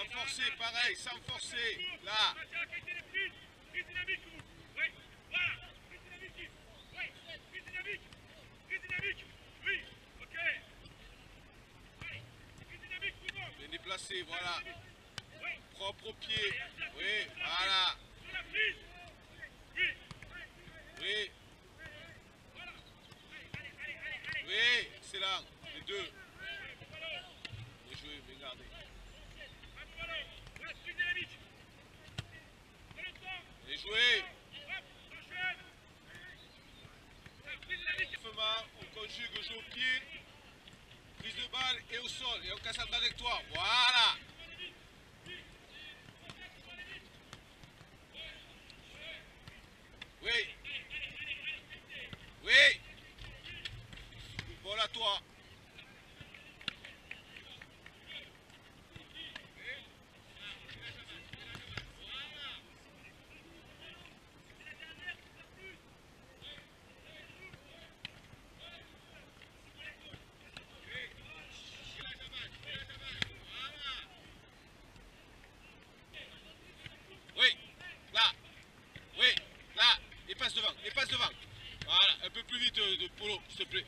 sans forcer, pareil, sans forcer. Là. Bien déplacé, voilà. Propre pied. Oui, voilà. Oui. Oui, excellent. Les deux. Bien joué, bien. joué on conjugue au pied, prise de balle et au sol, et on casse la trajectoire. Voilà vite euh, de Polo, s'il te plaît.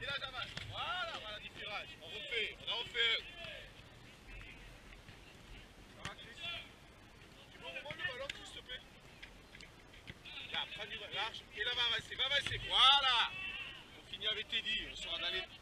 Et là, Damas. Voilà, voilà, tirage. On refait, on a refait. Tu peux reprendre le ballon, s'il te plaît Là, prends du large. Et là, va avancer, va avancer. Voilà. On finit avec Teddy. On sera dans les...